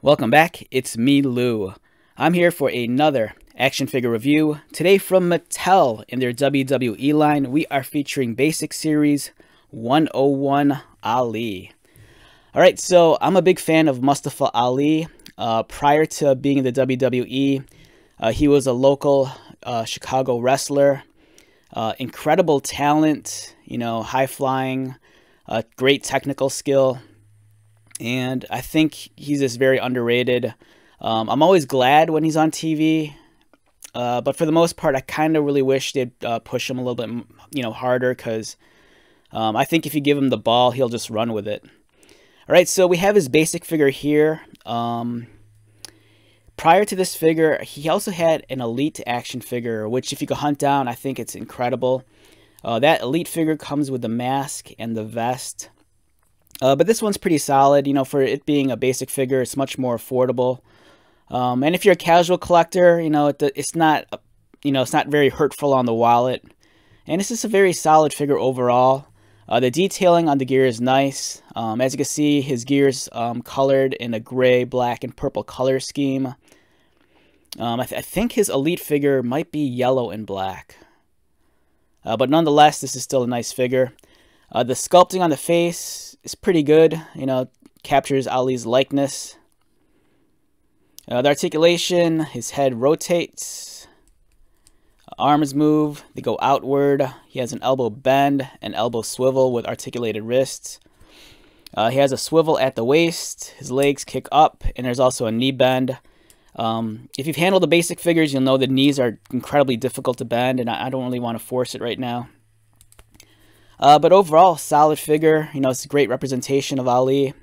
Welcome back, it's me, Lou. I'm here for another action figure review. Today from Mattel in their WWE line, we are featuring Basic Series 101 Ali. Alright, so I'm a big fan of Mustafa Ali. Uh, prior to being in the WWE, uh, he was a local uh, Chicago wrestler. Uh, incredible talent, you know, high flying, uh, great technical skill and I think he's just very underrated. Um, I'm always glad when he's on TV, uh, but for the most part, I kind of really wish they'd uh, push him a little bit, you know, harder because um, I think if you give him the ball, he'll just run with it. All right, so we have his basic figure here. Um, prior to this figure, he also had an elite action figure, which if you go hunt down, I think it's incredible. Uh, that elite figure comes with the mask and the vest. Uh, but this one's pretty solid. You know, for it being a basic figure, it's much more affordable. Um, and if you're a casual collector, you know, it, it's not, you know, it's not very hurtful on the wallet. And it's just a very solid figure overall. Uh, the detailing on the gear is nice. Um, as you can see, his gear's um, colored in a gray, black, and purple color scheme. Um, I, th I, think his elite figure might be yellow and black. Uh, but nonetheless, this is still a nice figure. Uh, the sculpting on the face is pretty good. You know, captures Ali's likeness. Uh, the articulation, his head rotates. Arms move, they go outward. He has an elbow bend, an elbow swivel with articulated wrists. Uh, he has a swivel at the waist, his legs kick up, and there's also a knee bend. Um, if you've handled the basic figures, you'll know the knees are incredibly difficult to bend, and I, I don't really want to force it right now. Uh, but overall, solid figure. You know, it's a great representation of Ali.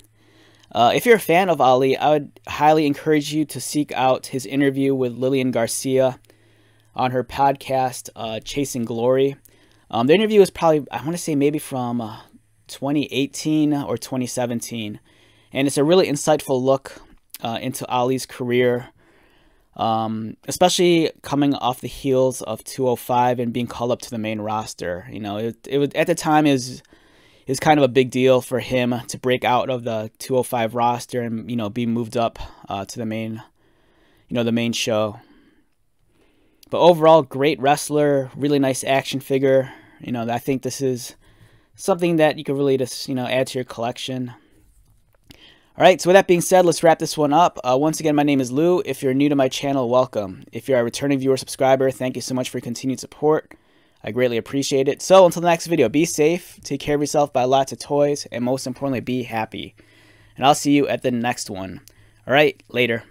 Uh, if you're a fan of Ali, I would highly encourage you to seek out his interview with Lillian Garcia on her podcast, uh, Chasing Glory. Um, the interview is probably, I want to say maybe from uh, 2018 or 2017. And it's a really insightful look uh, into Ali's career um, especially coming off the heels of 205 and being called up to the main roster. You know, it, it was at the time is is kind of a big deal for him to break out of the 205 roster and you know be moved up uh, to the main, you know, the main show. But overall, great wrestler, really nice action figure. You know, I think this is something that you could really just you know add to your collection. All right, so with that being said, let's wrap this one up. Uh, once again, my name is Lou. If you're new to my channel, welcome. If you're a returning viewer subscriber, thank you so much for your continued support. I greatly appreciate it. So until the next video, be safe, take care of yourself, buy lots of toys, and most importantly, be happy. And I'll see you at the next one. All right, later.